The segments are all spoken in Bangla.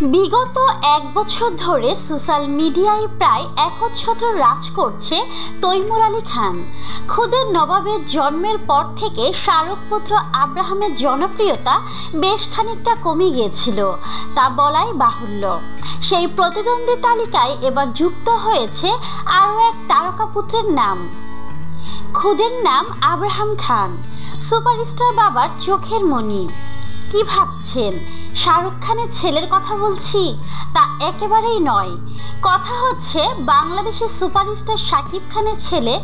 বিগত এক বছর ধরে সোশ্যাল মিডিয়ায় প্রায় একচ্ছত্র রাজ করছে তৈমুর আলী খান। খুদের নবাবের জন্মের পর থেকে শাহরুখ পুত্র আব্রাহামের জনপ্রিয়তা বেশ খানিকটা কমে গিয়েছিল, তা বলাই বাহুল্য। সেই প্রতিদ্বন্দ্বী তালিকায় এবার যুক্ত হয়েছে আরও এক তারকা পুত্রের নাম। খুদের নাম আব্রাহাম খান। সুপারস্টার বাবার চোখের মণি। কি ভাবছেন? শাহরুখ খানের ছেলের কথা বলছি? তা একেবারেই নয়। কথা হচ্ছে বাংলাদেশের সুপারস্টার শাকিব খানের ছেলে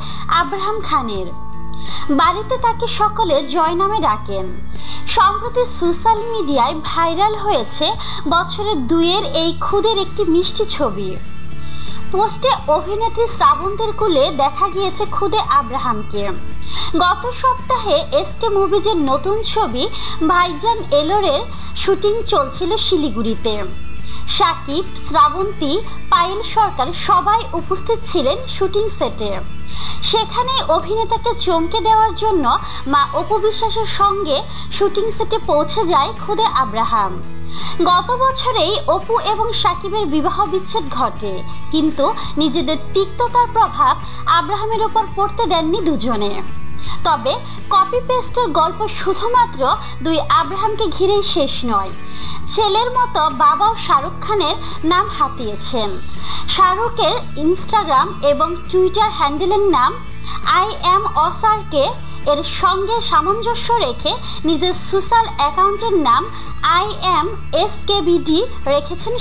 আব্রাহাম খানের। বাড়িতে তাকে সকলে জয় নামে ডাকেন। সম্প্রতি সোশ্যাল মিডিয়ায় ভাইরাল হয়েছে বছরের দুইয়ের এই খুদের একটি মিষ্টি ছবি। পোস্টে অভিনেত্রী শ্রাবন্তের কোলে দেখা গিয়েছে খুদে আব্রাহামকে। গত সপ্তাহে এসকে মুভিজের নতুন ছবি ভাইজান এলোরের শুটিং চলছিল শিলিগুড়িতে। সাকিব, শ্রাবন্তী, পায়েল সরকার সবাই উপস্থিত ছিলেন শুটিং সেটে। সেখানে অভিনেতাকে চমকে দেওয়ার জন্য মা অপু বিশ্বাসের সঙ্গে শুটিং সেটে পৌঁছে যায় খুদে আব্রাহাম। গত বছরেই অপু এবং সাকিবের বিবাহ বিচ্ছেদ ঘটে, কিন্তু নিজেদের তিক্ততার প্রভাব আব্রাহামের ওপর পড়তে দেননি দুজনে। তবে কপি পেস্টের গল্প শুধুমাত্র দুই আব্রাহামকে ঘিরেই শেষ নয়। ছেলের মতো বাবাও শাহরুখ খানের নাম হাতিয়েছেন। শাহরুখের ইনস্টাগ্রাম এবং টুইটার হ্যান্ডেলের নাম আই অ্যাম অসারকে এর সঙ্গে সামঞ্জস্য রেখে নিজের সোশ্যাল অ্যাকাউন্টের নাম আই এম এস কে রেখেছেন